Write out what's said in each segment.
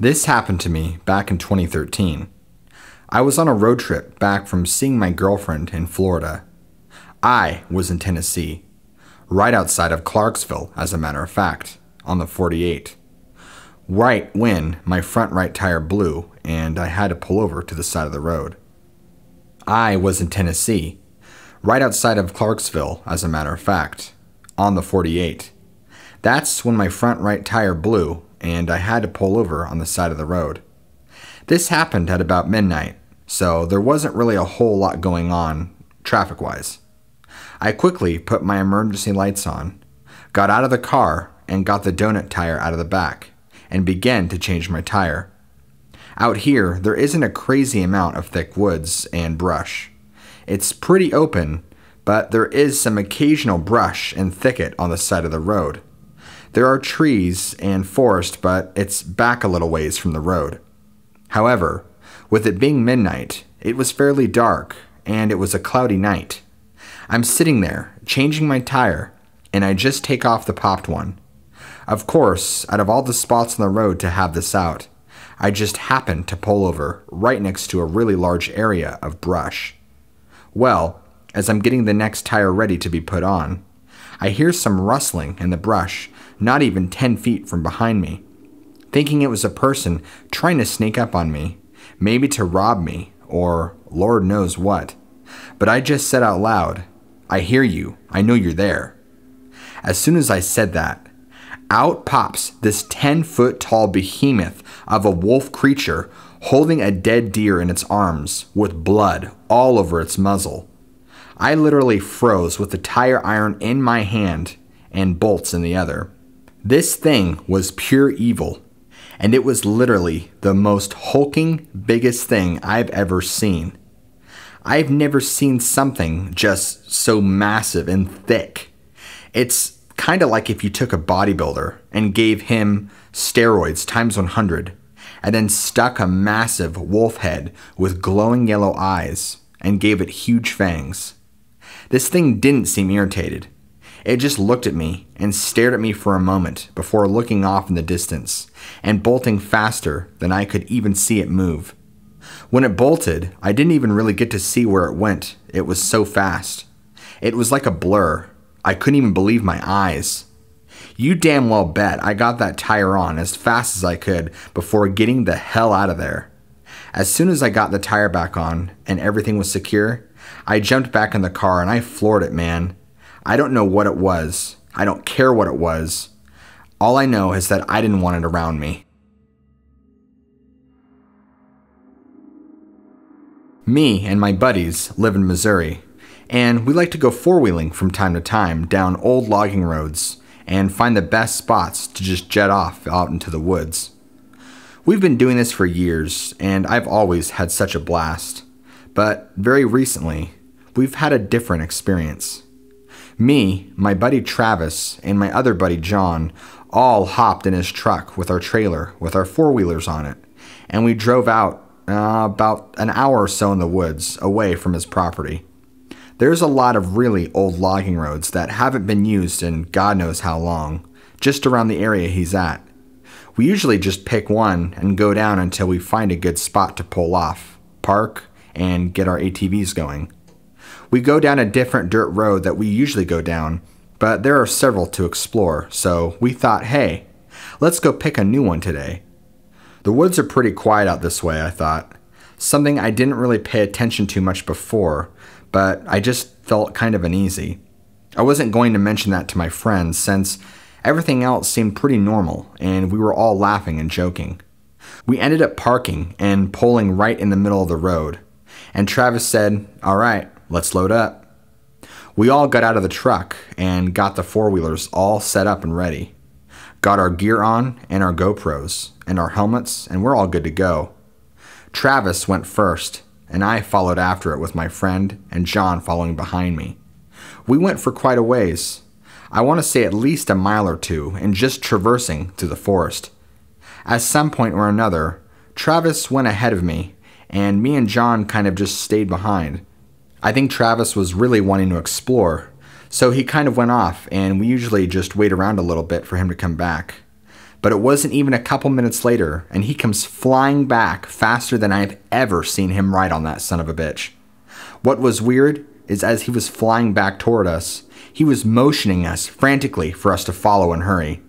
This happened to me back in 2013. I was on a road trip back from seeing my girlfriend in Florida. I was in Tennessee, right outside of Clarksville, as a matter of fact, on the 48. Right when my front right tire blew and I had to pull over to the side of the road. I was in Tennessee, right outside of Clarksville, as a matter of fact, on the 48. That's when my front right tire blew and I had to pull over on the side of the road. This happened at about midnight, so there wasn't really a whole lot going on traffic wise. I quickly put my emergency lights on, got out of the car, and got the donut tire out of the back, and began to change my tire. Out here, there isn't a crazy amount of thick woods and brush. It's pretty open, but there is some occasional brush and thicket on the side of the road. There are trees and forest, but it's back a little ways from the road. However, with it being midnight, it was fairly dark, and it was a cloudy night. I'm sitting there, changing my tire, and I just take off the popped one. Of course, out of all the spots on the road to have this out, I just happened to pull over right next to a really large area of brush. Well, as I'm getting the next tire ready to be put on, I hear some rustling in the brush, not even 10 feet from behind me. Thinking it was a person trying to sneak up on me, maybe to rob me, or Lord knows what. But I just said out loud, I hear you. I know you're there. As soon as I said that, out pops this 10 foot tall behemoth of a wolf creature holding a dead deer in its arms with blood all over its muzzle. I literally froze with the tire iron in my hand and bolts in the other. This thing was pure evil, and it was literally the most hulking, biggest thing I've ever seen. I've never seen something just so massive and thick. It's kind of like if you took a bodybuilder and gave him steroids times 100 and then stuck a massive wolf head with glowing yellow eyes and gave it huge fangs. This thing didn't seem irritated. It just looked at me and stared at me for a moment before looking off in the distance and bolting faster than I could even see it move. When it bolted, I didn't even really get to see where it went. It was so fast. It was like a blur. I couldn't even believe my eyes. You damn well bet I got that tire on as fast as I could before getting the hell out of there. As soon as I got the tire back on and everything was secure, I jumped back in the car and I floored it, man. I don't know what it was. I don't care what it was. All I know is that I didn't want it around me. Me and my buddies live in Missouri, and we like to go four wheeling from time to time down old logging roads and find the best spots to just jet off out into the woods. We've been doing this for years, and I've always had such a blast. But very recently, we've had a different experience. Me, my buddy Travis, and my other buddy John all hopped in his truck with our trailer with our four wheelers on it, and we drove out uh, about an hour or so in the woods away from his property. There's a lot of really old logging roads that haven't been used in God knows how long, just around the area he's at. We usually just pick one and go down until we find a good spot to pull off, park, and get our ATVs going. We go down a different dirt road that we usually go down, but there are several to explore, so we thought, hey, let's go pick a new one today. The woods are pretty quiet out this way, I thought. Something I didn't really pay attention to much before, but I just felt kind of uneasy. I wasn't going to mention that to my friends since everything else seemed pretty normal and we were all laughing and joking. We ended up parking and pulling right in the middle of the road, and Travis said, All right, let's load up. We all got out of the truck and got the four wheelers all set up and ready. Got our gear on and our GoPros and our helmets, and we're all good to go. Travis went first, and I followed after it with my friend and John following behind me. We went for quite a ways. I want to say at least a mile or two, and just traversing through the forest. At some point or another, Travis went ahead of me, and me and John kind of just stayed behind. I think Travis was really wanting to explore, so he kind of went off, and we usually just wait around a little bit for him to come back. But it wasn't even a couple minutes later, and he comes flying back faster than I've ever seen him ride on that son of a bitch. What was weird is as he was flying back toward us, he was motioning us frantically for us to follow and hurry.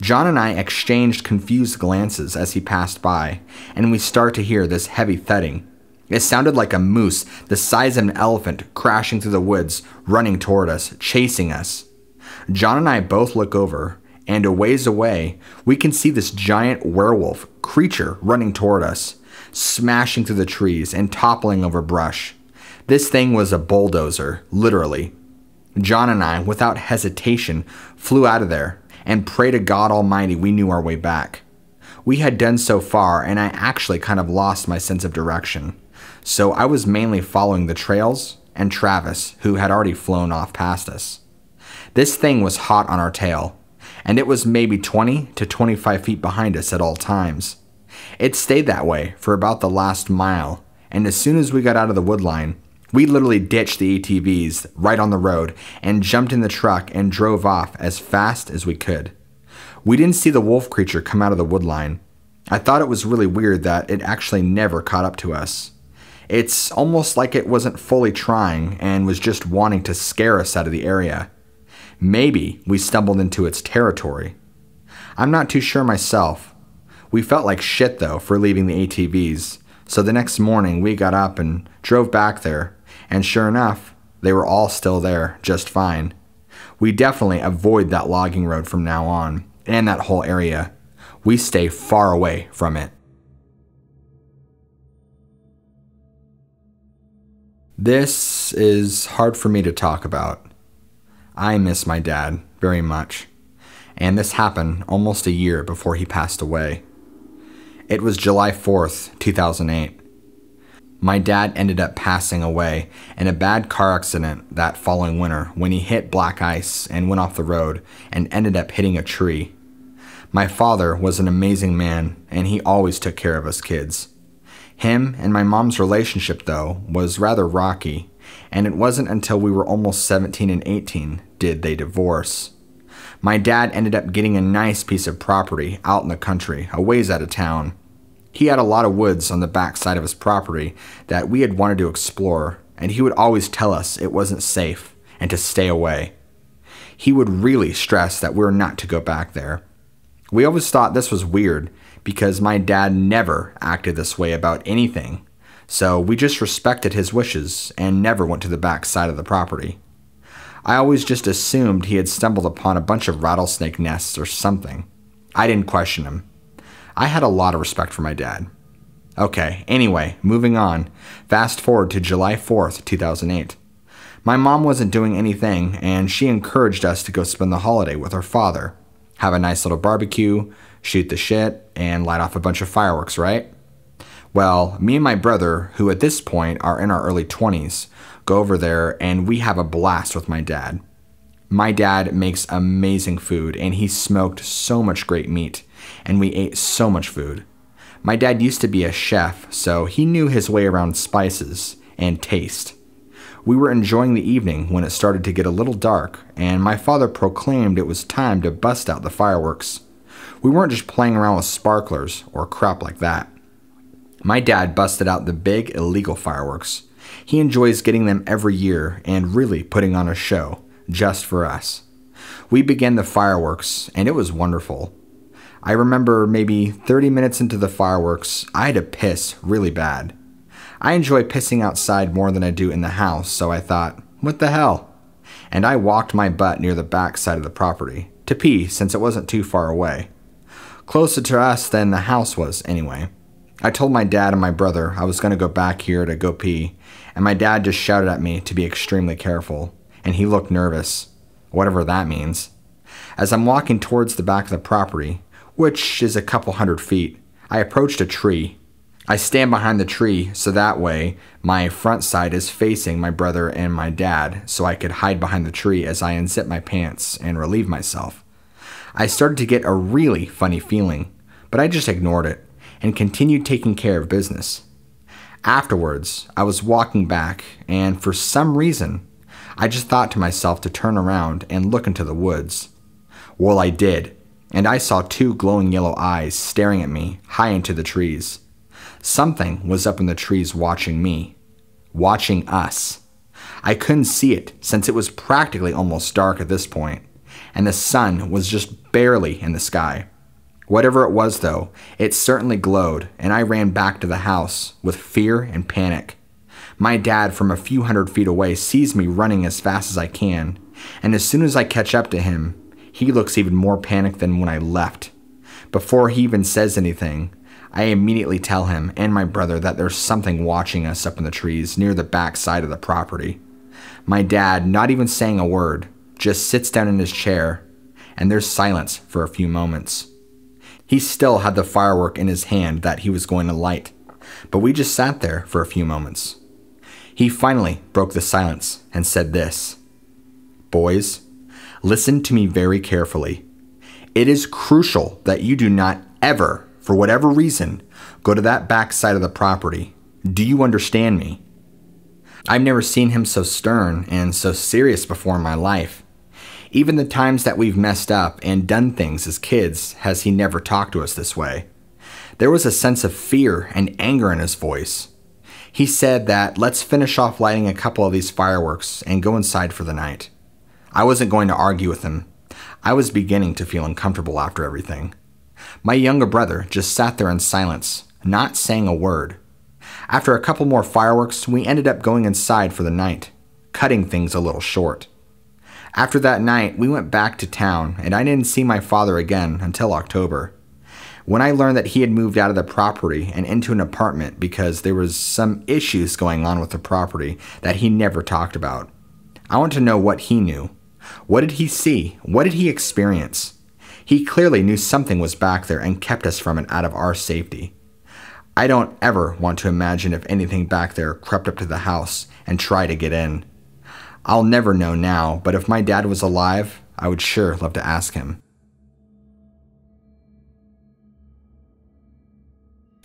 John and I exchanged confused glances as he passed by, and we start to hear this heavy thudding. It sounded like a moose the size of an elephant crashing through the woods, running toward us, chasing us. John and I both look over, and a ways away, we can see this giant werewolf creature running toward us, smashing through the trees and toppling over brush. This thing was a bulldozer, literally. John and I, without hesitation, flew out of there and pray to God Almighty we knew our way back. We had done so far, and I actually kind of lost my sense of direction. So I was mainly following the trails and Travis, who had already flown off past us. This thing was hot on our tail, and it was maybe 20 to 25 feet behind us at all times. It stayed that way for about the last mile, and as soon as we got out of the woodline, we literally ditched the ATVs right on the road and jumped in the truck and drove off as fast as we could. We didn't see the wolf creature come out of the woodline. I thought it was really weird that it actually never caught up to us. It's almost like it wasn't fully trying and was just wanting to scare us out of the area. Maybe we stumbled into its territory. I'm not too sure myself. We felt like shit though for leaving the ATVs, so the next morning we got up and drove back there and sure enough, they were all still there, just fine. We definitely avoid that logging road from now on, and that whole area. We stay far away from it. This is hard for me to talk about. I miss my dad very much, and this happened almost a year before he passed away. It was July 4th, 2008 my dad ended up passing away in a bad car accident that following winter when he hit black ice and went off the road and ended up hitting a tree. My father was an amazing man and he always took care of us kids. Him and my mom's relationship, though, was rather rocky, and it wasn't until we were almost 17 and 18 did they divorce. My dad ended up getting a nice piece of property out in the country, a ways out of town he had a lot of woods on the back side of his property that we had wanted to explore, and he would always tell us it wasn't safe and to stay away. He would really stress that we were not to go back there. We always thought this was weird because my dad never acted this way about anything, so we just respected his wishes and never went to the back side of the property. I always just assumed he had stumbled upon a bunch of rattlesnake nests or something. I didn't question him. I had a lot of respect for my dad. Okay, anyway, moving on. Fast forward to July 4th, 2008. My mom wasn't doing anything, and she encouraged us to go spend the holiday with her father. Have a nice little barbecue, shoot the shit, and light off a bunch of fireworks, right? Well, me and my brother, who at this point are in our early 20s, go over there and we have a blast with my dad. My dad makes amazing food, and he smoked so much great meat and we ate so much food. My dad used to be a chef, so he knew his way around spices and taste. We were enjoying the evening when it started to get a little dark, and my father proclaimed it was time to bust out the fireworks. We weren't just playing around with sparklers or crap like that. My dad busted out the big illegal fireworks. He enjoys getting them every year and really putting on a show, just for us. We began the fireworks, and it was wonderful. I remember maybe 30 minutes into the fireworks, I had to piss really bad. I enjoy pissing outside more than I do in the house, so I thought, what the hell? And I walked my butt near the back side of the property to pee since it wasn't too far away. Closer to us than the house was, anyway. I told my dad and my brother I was going to go back here to go pee, and my dad just shouted at me to be extremely careful, and he looked nervous, whatever that means. As I'm walking towards the back of the property, which is a couple hundred feet, I approached a tree. I stand behind the tree so that way my front side is facing my brother and my dad so I could hide behind the tree as I unzip my pants and relieve myself. I started to get a really funny feeling, but I just ignored it and continued taking care of business. Afterwards, I was walking back, and for some reason, I just thought to myself to turn around and look into the woods. Well, I did, and I saw two glowing yellow eyes staring at me high into the trees. Something was up in the trees watching me, watching us. I couldn't see it since it was practically almost dark at this point, and the sun was just barely in the sky. Whatever it was, though, it certainly glowed, and I ran back to the house with fear and panic. My dad, from a few hundred feet away, sees me running as fast as I can, and as soon as I catch up to him, he looks even more panicked than when I left. Before he even says anything, I immediately tell him and my brother that there's something watching us up in the trees near the back side of the property. My dad, not even saying a word, just sits down in his chair, and there's silence for a few moments. He still had the firework in his hand that he was going to light, but we just sat there for a few moments. He finally broke the silence and said this Boys, listen to me very carefully. It is crucial that you do not ever, for whatever reason, go to that back side of the property. Do you understand me? I've never seen him so stern and so serious before in my life. Even the times that we've messed up and done things as kids has he never talked to us this way. There was a sense of fear and anger in his voice. He said that let's finish off lighting a couple of these fireworks and go inside for the night. I wasn't going to argue with him. I was beginning to feel uncomfortable after everything. My younger brother just sat there in silence, not saying a word. After a couple more fireworks, we ended up going inside for the night, cutting things a little short. After that night, we went back to town, and I didn't see my father again until October. When I learned that he had moved out of the property and into an apartment because there was some issues going on with the property that he never talked about. I want to know what he knew. What did he see? What did he experience? He clearly knew something was back there and kept us from it out of our safety. I don't ever want to imagine if anything back there crept up to the house and tried to get in. I'll never know now, but if my dad was alive, I would sure love to ask him.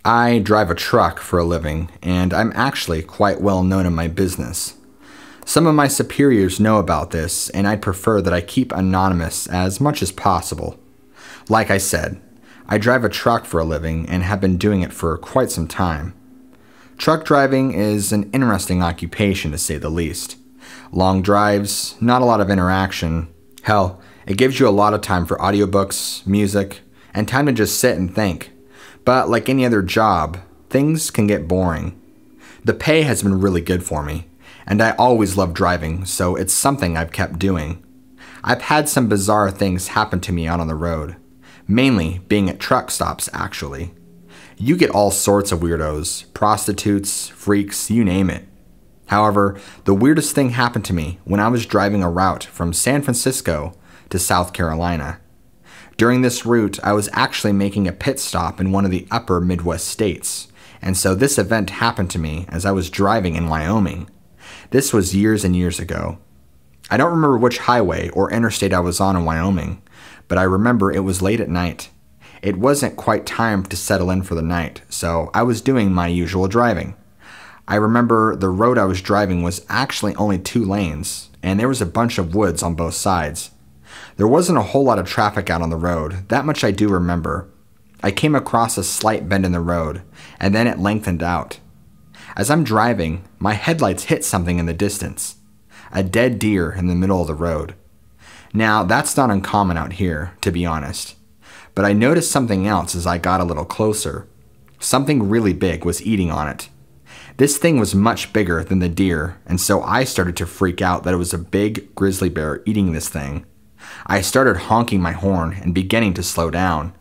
I drive a truck for a living, and I'm actually quite well known in my business. Some of my superiors know about this, and I'd prefer that I keep anonymous as much as possible. Like I said, I drive a truck for a living and have been doing it for quite some time. Truck driving is an interesting occupation to say the least. Long drives, not a lot of interaction. Hell, it gives you a lot of time for audiobooks, music, and time to just sit and think. But like any other job, things can get boring. The pay has been really good for me, and I always love driving, so it's something I've kept doing. I've had some bizarre things happen to me out on the road, mainly being at truck stops, actually. You get all sorts of weirdos prostitutes, freaks, you name it. However, the weirdest thing happened to me when I was driving a route from San Francisco to South Carolina. During this route, I was actually making a pit stop in one of the upper Midwest states, and so this event happened to me as I was driving in Wyoming. This was years and years ago. I don't remember which highway or interstate I was on in Wyoming, but I remember it was late at night. It wasn't quite time to settle in for the night, so I was doing my usual driving. I remember the road I was driving was actually only two lanes, and there was a bunch of woods on both sides. There wasn't a whole lot of traffic out on the road, that much I do remember. I came across a slight bend in the road, and then it lengthened out. As I'm driving, my headlights hit something in the distance a dead deer in the middle of the road. Now, that's not uncommon out here, to be honest. But I noticed something else as I got a little closer. Something really big was eating on it. This thing was much bigger than the deer, and so I started to freak out that it was a big grizzly bear eating this thing. I started honking my horn and beginning to slow down.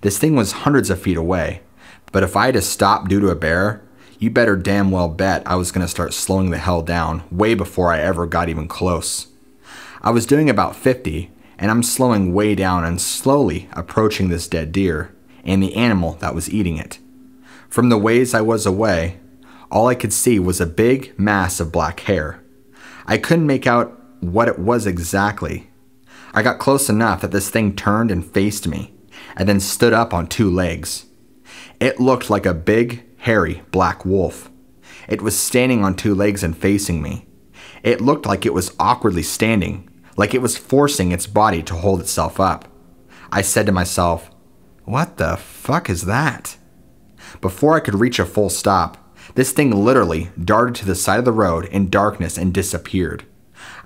This thing was hundreds of feet away, but if I had to stop due to a bear, you better damn well bet I was going to start slowing the hell down way before I ever got even close. I was doing about 50, and I'm slowing way down and slowly approaching this dead deer and the animal that was eating it. From the ways I was away, all I could see was a big mass of black hair. I couldn't make out what it was exactly. I got close enough that this thing turned and faced me, and then stood up on two legs. It looked like a big, hairy black wolf. It was standing on two legs and facing me. It looked like it was awkwardly standing, like it was forcing its body to hold itself up. I said to myself, What the fuck is that? Before I could reach a full stop, this thing literally darted to the side of the road in darkness and disappeared.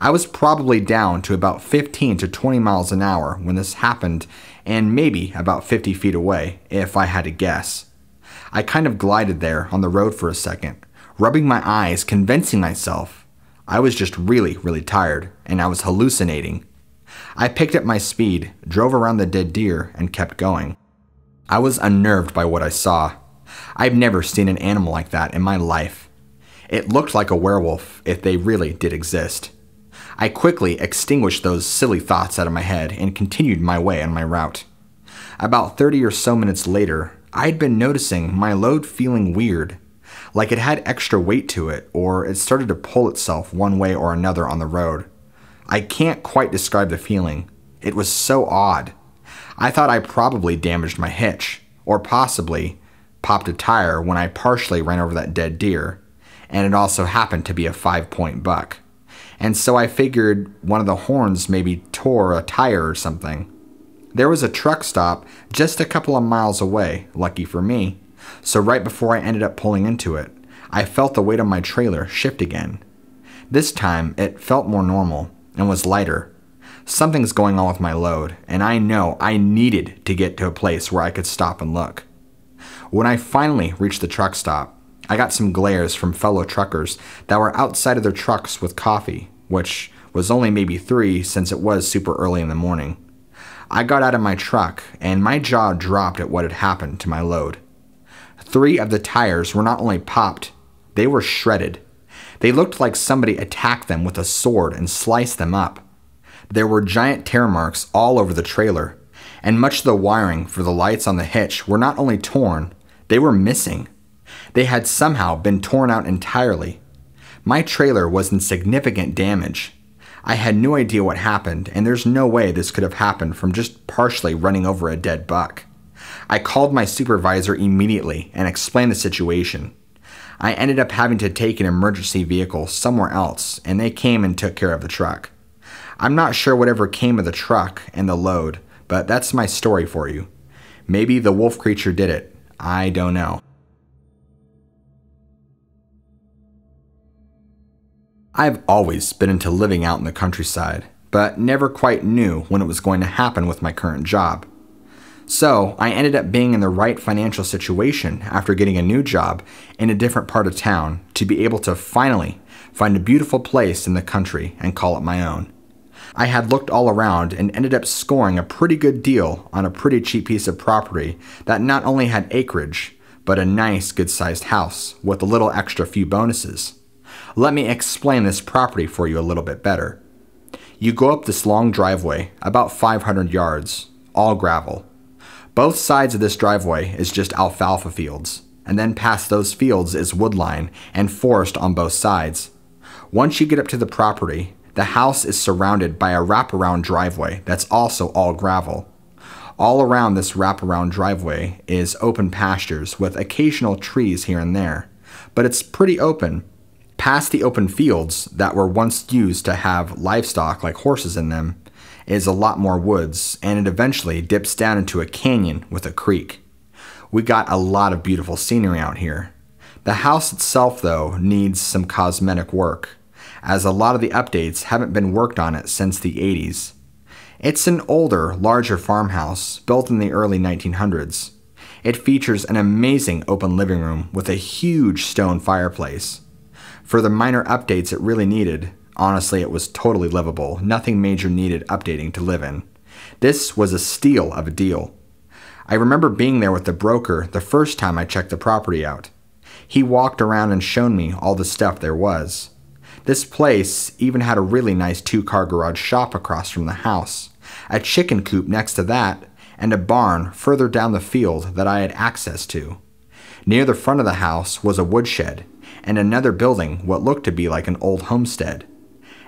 I was probably down to about 15 to 20 miles an hour when this happened, and maybe about 50 feet away, if I had to guess. I kind of glided there on the road for a second, rubbing my eyes, convincing myself I was just really, really tired, and I was hallucinating. I picked up my speed, drove around the dead deer, and kept going. I was unnerved by what I saw. I've never seen an animal like that in my life. It looked like a werewolf if they really did exist. I quickly extinguished those silly thoughts out of my head and continued my way on my route. About 30 or so minutes later, I'd been noticing my load feeling weird, like it had extra weight to it, or it started to pull itself one way or another on the road. I can't quite describe the feeling. It was so odd. I thought I probably damaged my hitch, or possibly popped a tire when I partially ran over that dead deer, and it also happened to be a five point buck and so I figured one of the horns maybe tore a tire or something. There was a truck stop just a couple of miles away, lucky for me, so right before I ended up pulling into it, I felt the weight of my trailer shift again. This time, it felt more normal and was lighter. Something's going on with my load, and I know I needed to get to a place where I could stop and look. When I finally reached the truck stop, I got some glares from fellow truckers that were outside of their trucks with coffee, which was only maybe three since it was super early in the morning. I got out of my truck and my jaw dropped at what had happened to my load. Three of the tires were not only popped, they were shredded. They looked like somebody attacked them with a sword and sliced them up. There were giant tear marks all over the trailer, and much of the wiring for the lights on the hitch were not only torn, they were missing. They had somehow been torn out entirely. My trailer was in significant damage. I had no idea what happened, and there's no way this could have happened from just partially running over a dead buck. I called my supervisor immediately and explained the situation. I ended up having to take an emergency vehicle somewhere else, and they came and took care of the truck. I'm not sure whatever came of the truck and the load, but that's my story for you. Maybe the wolf creature did it. I don't know. I've always been into living out in the countryside, but never quite knew when it was going to happen with my current job. So, I ended up being in the right financial situation after getting a new job in a different part of town to be able to finally find a beautiful place in the country and call it my own. I had looked all around and ended up scoring a pretty good deal on a pretty cheap piece of property that not only had acreage, but a nice, good sized house with a little extra few bonuses. Let me explain this property for you a little bit better. You go up this long driveway, about 500 yards, all gravel. Both sides of this driveway is just alfalfa fields, and then past those fields is woodline and forest on both sides. Once you get up to the property, the house is surrounded by a wraparound driveway that's also all gravel. All around this wraparound driveway is open pastures with occasional trees here and there, but it's pretty open Past the open fields that were once used to have livestock like horses in them is a lot more woods, and it eventually dips down into a canyon with a creek. We got a lot of beautiful scenery out here. The house itself, though, needs some cosmetic work, as a lot of the updates haven't been worked on it since the 80s. It's an older, larger farmhouse built in the early 1900s. It features an amazing open living room with a huge stone fireplace. For the minor updates it really needed, honestly, it was totally livable. Nothing major needed updating to live in. This was a steal of a deal. I remember being there with the broker the first time I checked the property out. He walked around and shown me all the stuff there was. This place even had a really nice two car garage shop across from the house, a chicken coop next to that, and a barn further down the field that I had access to. Near the front of the house was a woodshed, and another building what looked to be like an old homestead.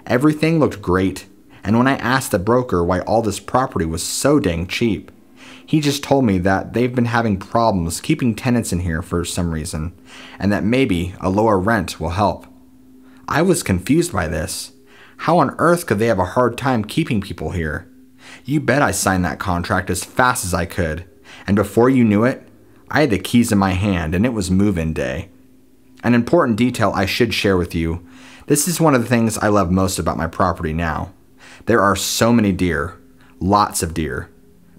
Everything looked great, and when I asked the broker why all this property was so dang cheap, he just told me that they've been having problems keeping tenants in here for some reason, and that maybe a lower rent will help. I was confused by this. How on earth could they have a hard time keeping people here? You bet I signed that contract as fast as I could, and before you knew it, I had the keys in my hand and it was move in day. An important detail I should share with you this is one of the things I love most about my property now. There are so many deer, lots of deer.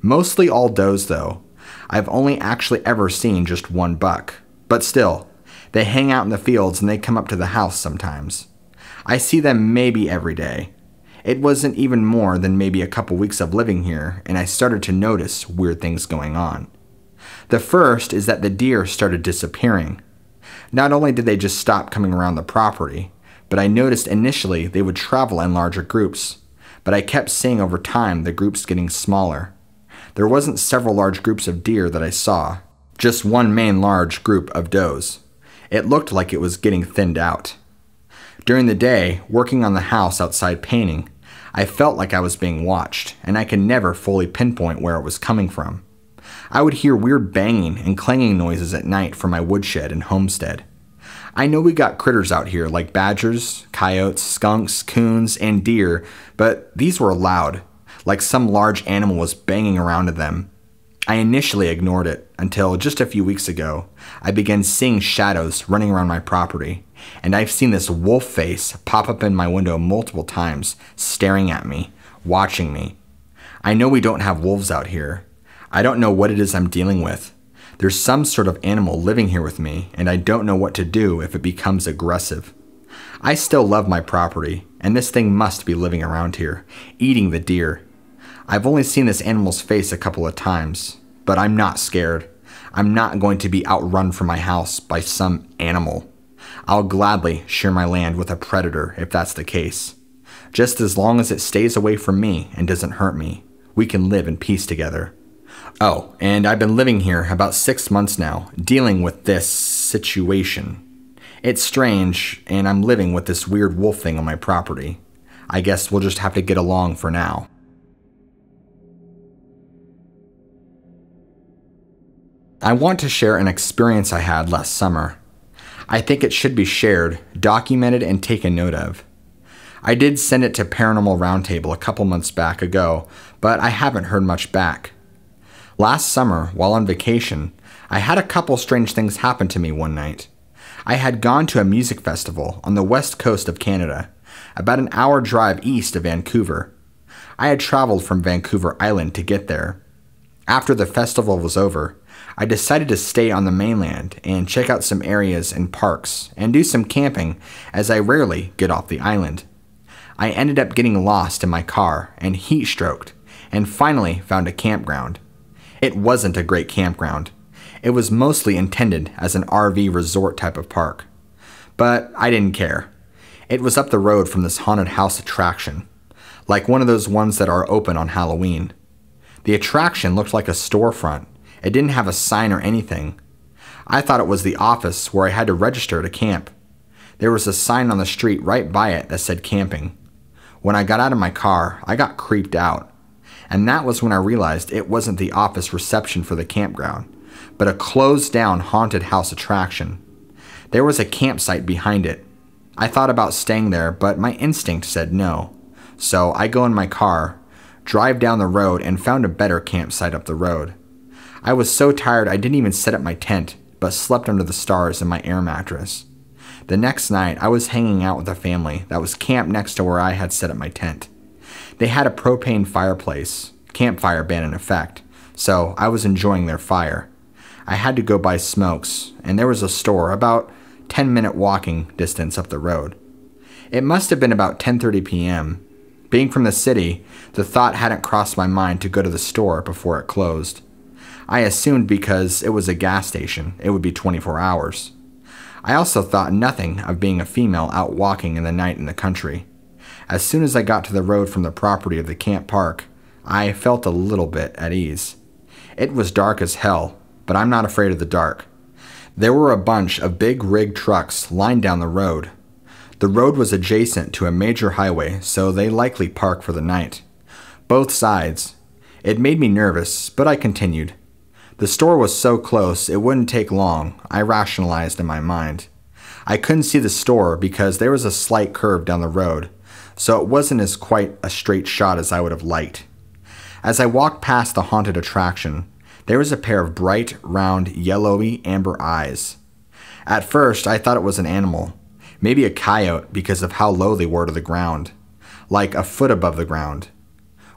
Mostly all does, though. I've only actually ever seen just one buck. But still, they hang out in the fields and they come up to the house sometimes. I see them maybe every day. It wasn't even more than maybe a couple weeks of living here, and I started to notice weird things going on. The first is that the deer started disappearing. Not only did they just stop coming around the property, but I noticed initially they would travel in larger groups. But I kept seeing over time the groups getting smaller. There wasn't several large groups of deer that I saw, just one main large group of does. It looked like it was getting thinned out. During the day, working on the house outside painting, I felt like I was being watched, and I could never fully pinpoint where it was coming from. I would hear weird banging and clanging noises at night from my woodshed and homestead. I know we got critters out here like badgers, coyotes, skunks, coons, and deer, but these were loud, like some large animal was banging around in them. I initially ignored it until just a few weeks ago, I began seeing shadows running around my property, and I've seen this wolf face pop up in my window multiple times, staring at me, watching me. I know we don't have wolves out here, I don't know what it is I'm dealing with. There's some sort of animal living here with me, and I don't know what to do if it becomes aggressive. I still love my property, and this thing must be living around here, eating the deer. I've only seen this animal's face a couple of times, but I'm not scared. I'm not going to be outrun from my house by some animal. I'll gladly share my land with a predator if that's the case. Just as long as it stays away from me and doesn't hurt me, we can live in peace together. Oh, and I've been living here about six months now, dealing with this situation. It's strange, and I'm living with this weird wolf thing on my property. I guess we'll just have to get along for now. I want to share an experience I had last summer. I think it should be shared, documented, and taken note of. I did send it to Paranormal Roundtable a couple months back ago, but I haven't heard much back. Last summer, while on vacation, I had a couple strange things happen to me one night. I had gone to a music festival on the west coast of Canada, about an hour drive east of Vancouver. I had traveled from Vancouver Island to get there. After the festival was over, I decided to stay on the mainland and check out some areas and parks and do some camping as I rarely get off the island. I ended up getting lost in my car and heat stroked and finally found a campground. It wasn't a great campground. It was mostly intended as an RV resort type of park. But I didn't care. It was up the road from this haunted house attraction, like one of those ones that are open on Halloween. The attraction looked like a storefront. It didn't have a sign or anything. I thought it was the office where I had to register to camp. There was a sign on the street right by it that said camping. When I got out of my car, I got creeped out and that was when I realized it wasn't the office reception for the campground, but a closed down haunted house attraction. There was a campsite behind it. I thought about staying there, but my instinct said no. So I go in my car, drive down the road, and found a better campsite up the road. I was so tired I didn't even set up my tent, but slept under the stars in my air mattress. The next night, I was hanging out with a family that was camped next to where I had set up my tent. They had a propane fireplace, campfire ban in effect, so I was enjoying their fire. I had to go buy smokes, and there was a store about 10 minute walking distance up the road. It must have been about 10:30 p.m. Being from the city, the thought hadn't crossed my mind to go to the store before it closed. I assumed because it was a gas station, it would be 24 hours. I also thought nothing of being a female out walking in the night in the country. As soon as I got to the road from the property of the camp park, I felt a little bit at ease. It was dark as hell, but I'm not afraid of the dark. There were a bunch of big rig trucks lined down the road. The road was adjacent to a major highway, so they likely parked for the night. Both sides. It made me nervous, but I continued. The store was so close it wouldn't take long, I rationalized in my mind. I couldn't see the store because there was a slight curve down the road, so it wasn't as quite a straight shot as I would have liked. As I walked past the haunted attraction, there was a pair of bright, round, yellowy amber eyes. At first, I thought it was an animal, maybe a coyote because of how low they were to the ground, like a foot above the ground.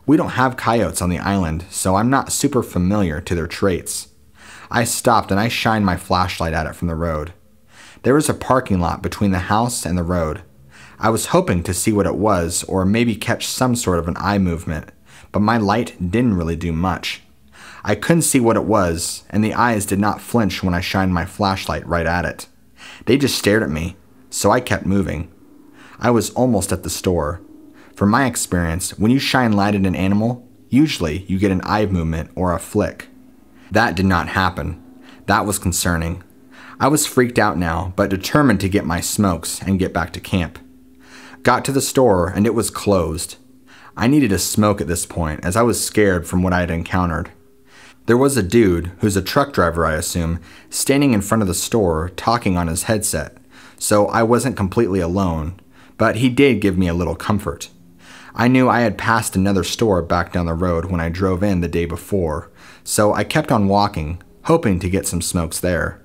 We don't have coyotes on the island, so I'm not super familiar to their traits. I stopped and I shined my flashlight at it from the road. There was a parking lot between the house and the road. I was hoping to see what it was or maybe catch some sort of an eye movement, but my light didn't really do much. I couldn't see what it was, and the eyes did not flinch when I shined my flashlight right at it. They just stared at me, so I kept moving. I was almost at the store. From my experience, when you shine light at an animal, usually you get an eye movement or a flick. That did not happen. That was concerning. I was freaked out now, but determined to get my smokes and get back to camp. Got to the store and it was closed. I needed a smoke at this point as I was scared from what I had encountered. There was a dude, who's a truck driver, I assume, standing in front of the store talking on his headset, so I wasn't completely alone, but he did give me a little comfort. I knew I had passed another store back down the road when I drove in the day before, so I kept on walking, hoping to get some smokes there.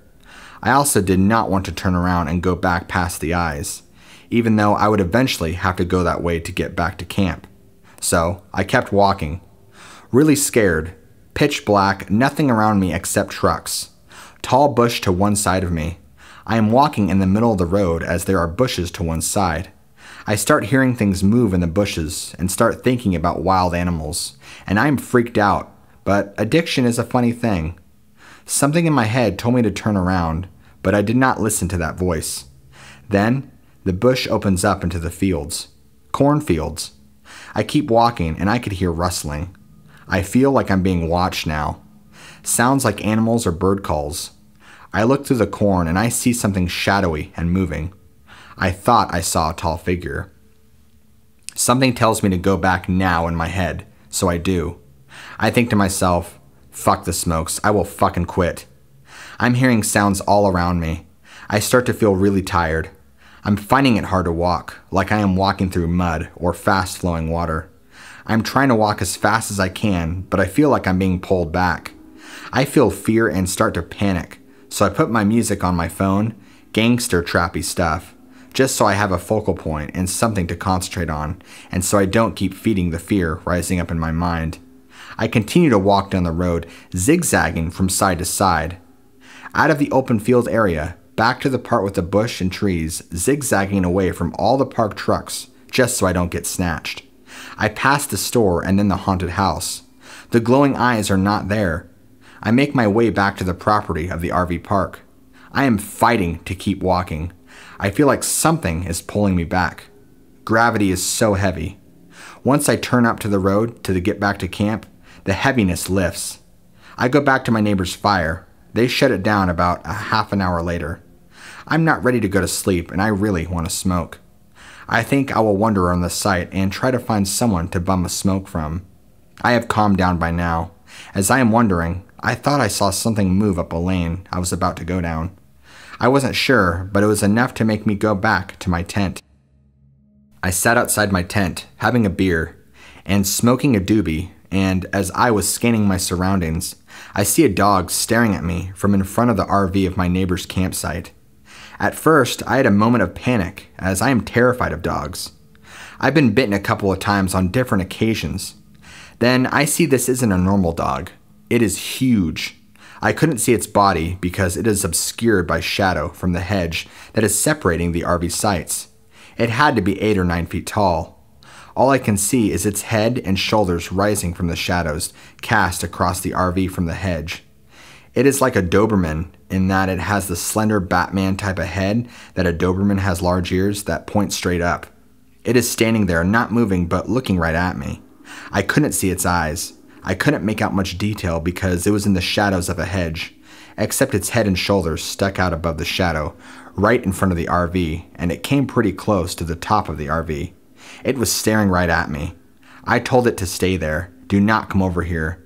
I also did not want to turn around and go back past the eyes, even though I would eventually have to go that way to get back to camp. So I kept walking, really scared Pitch black, nothing around me except trucks. Tall bush to one side of me. I am walking in the middle of the road as there are bushes to one side. I start hearing things move in the bushes and start thinking about wild animals, and I am freaked out, but addiction is a funny thing. Something in my head told me to turn around, but I did not listen to that voice. Then, the bush opens up into the fields. Cornfields. I keep walking and I could hear rustling. I feel like I'm being watched now. Sounds like animals or bird calls. I look through the corn and I see something shadowy and moving. I thought I saw a tall figure. Something tells me to go back now in my head, so I do. I think to myself, fuck the smokes, I will fucking quit. I'm hearing sounds all around me. I start to feel really tired. I'm finding it hard to walk, like I am walking through mud or fast flowing water. I'm trying to walk as fast as I can, but I feel like I'm being pulled back. I feel fear and start to panic, so I put my music on my phone, gangster trappy stuff, just so I have a focal point and something to concentrate on, and so I don't keep feeding the fear rising up in my mind. I continue to walk down the road, zigzagging from side to side. Out of the open field area, back to the part with the bush and trees, zigzagging away from all the parked trucks, just so I don't get snatched. I pass the store and then the haunted house. The glowing eyes are not there. I make my way back to the property of the RV park. I am fighting to keep walking. I feel like something is pulling me back. Gravity is so heavy. Once I turn up to the road to get back to camp, the heaviness lifts. I go back to my neighbor's fire. They shut it down about a half an hour later. I'm not ready to go to sleep and I really want to smoke. I think I will wander on the site and try to find someone to bum a smoke from. I have calmed down by now. As I am wondering, I thought I saw something move up a lane I was about to go down. I wasn't sure, but it was enough to make me go back to my tent. I sat outside my tent, having a beer, and smoking a doobie, and as I was scanning my surroundings, I see a dog staring at me from in front of the RV of my neighbor's campsite. At first, I had a moment of panic, as I am terrified of dogs. I've been bitten a couple of times on different occasions. Then I see this isn't a normal dog. It is huge. I couldn't see its body because it is obscured by shadow from the hedge that is separating the RV sites. It had to be 8 or 9 feet tall. All I can see is its head and shoulders rising from the shadows cast across the RV from the hedge. It is like a Doberman in that it has the slender Batman type of head that a Doberman has large ears that point straight up. It is standing there, not moving, but looking right at me. I couldn't see its eyes. I couldn't make out much detail because it was in the shadows of a hedge, except its head and shoulders stuck out above the shadow, right in front of the RV, and it came pretty close to the top of the RV. It was staring right at me. I told it to stay there. Do not come over here.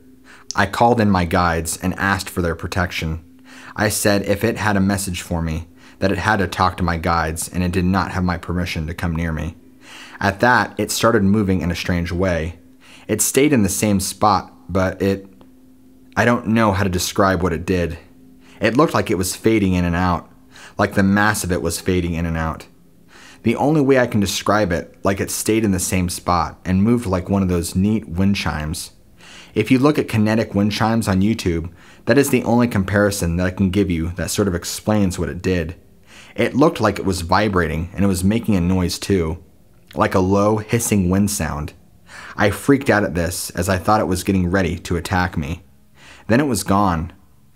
I called in my guides and asked for their protection. I said if it had a message for me, that it had to talk to my guides and it did not have my permission to come near me. At that, it started moving in a strange way. It stayed in the same spot, but it. I don't know how to describe what it did. It looked like it was fading in and out, like the mass of it was fading in and out. The only way I can describe it, like it stayed in the same spot and moved like one of those neat wind chimes. If you look at kinetic wind chimes on YouTube, that is the only comparison that I can give you that sort of explains what it did. It looked like it was vibrating and it was making a noise too, like a low hissing wind sound. I freaked out at this as I thought it was getting ready to attack me. Then it was gone.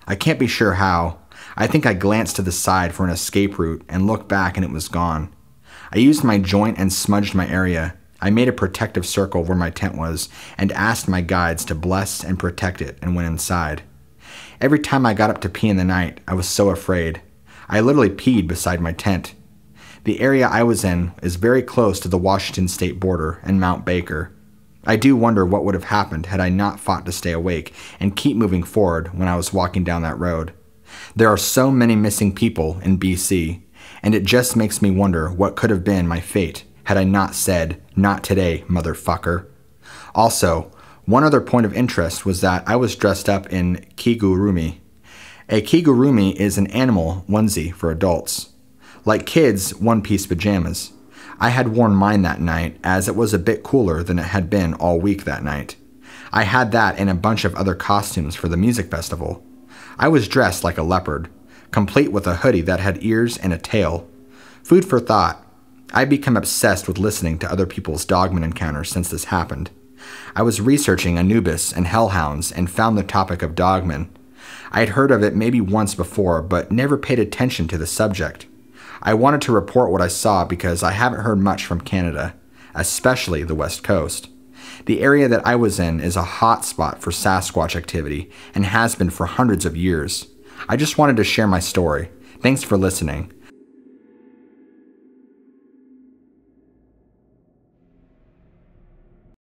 I can't be sure how. I think I glanced to the side for an escape route and looked back and it was gone. I used my joint and smudged my area. I made a protective circle where my tent was and asked my guides to bless and protect it and went inside. Every time I got up to pee in the night, I was so afraid. I literally peed beside my tent. The area I was in is very close to the Washington state border and Mount Baker. I do wonder what would have happened had I not fought to stay awake and keep moving forward when I was walking down that road. There are so many missing people in BC, and it just makes me wonder what could have been my fate had I not said, Not today, motherfucker. Also, one other point of interest was that I was dressed up in kigurumi. A kigurumi is an animal onesie for adults. Like kids' one piece pajamas. I had worn mine that night as it was a bit cooler than it had been all week that night. I had that and a bunch of other costumes for the music festival. I was dressed like a leopard, complete with a hoodie that had ears and a tail. Food for thought. I've become obsessed with listening to other people's dogman encounters since this happened. I was researching Anubis and hellhounds and found the topic of dogman. I had heard of it maybe once before, but never paid attention to the subject. I wanted to report what I saw because I haven't heard much from Canada, especially the West Coast. The area that I was in is a hot spot for Sasquatch activity and has been for hundreds of years. I just wanted to share my story. Thanks for listening.